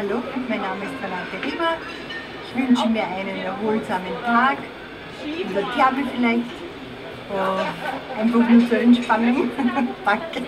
Hallo, mein Name ist Renate Rieber. Ich wünsche mir einen erholsamen Tag, in der Therme vielleicht, oh, einfach nur zur Entspannung. Danke.